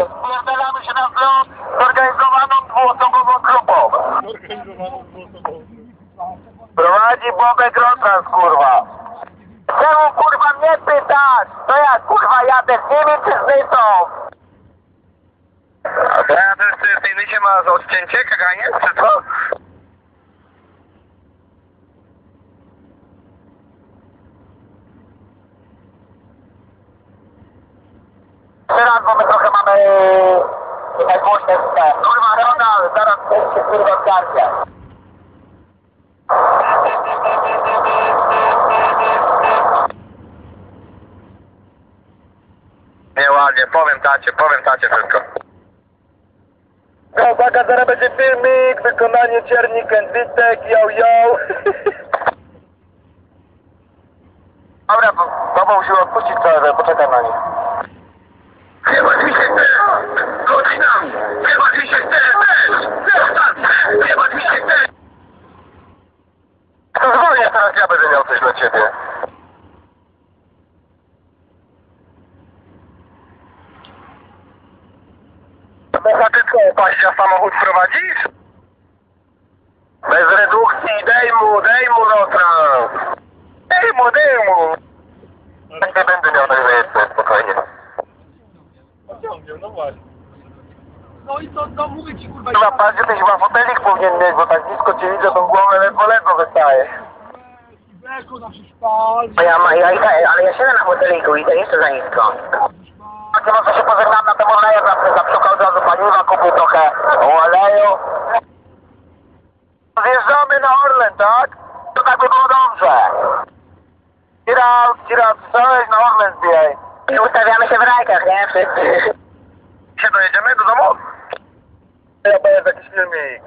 Spierdalamy się na zlot zorganizowaną dwuosobową grupą. Prowadzi Bobek Rotrans, kurwa. Czemu kurwa mnie pytasz? To ja kurwa jadę z nimi czy z? A to ja też tej nycie ma odcięcie kaganiec, czy co? Teraz, bo my trochę mamy tutaj głośne te. Kurwa, Ronald, zaraz się kurwa zgarnie. Nieładnie, powiem tacie, powiem tacie wszystko. No, uwaga, zaraz będzie filmik, wykonanie Ciernik and Witek, yo yo. Dobra, bo baba musimy odpuścić trochę, poczekaj na nich. To zwolnię, teraz ja będę miał coś dla ciebie. Bohatycką paździa samochód prowadzisz? Bez redukcji, dej mu, dej mu Rotrans. Dej mu, dej mu! Tak nie będę miał tak jeszcze, spokojnie. Pociągnie, no właśnie. No i to, no mówię ci kurwa, Chyba bardziej byś chyba fotelik powinien mieć, bo tak blisko cię widzę, tą głowę ledwo ledwo wystaje. A ja, ma- ja idę, ale ja siedzę na foteliku, idę jeszcze za nisko. Takie może się pożegnam na tym oleju, zawsze zaprzukał od razu paliwa, kupił trochę oleju. Zjeżdżamy na Orlen, tak? To tak by było dobrze. Kira, Kira, słyszałeś? Na Orlen zbijaj. I ustawiamy się w rajkach, nie? Wszyscy. Się dojedziemy do domu? Ja powiem jakiś filmik.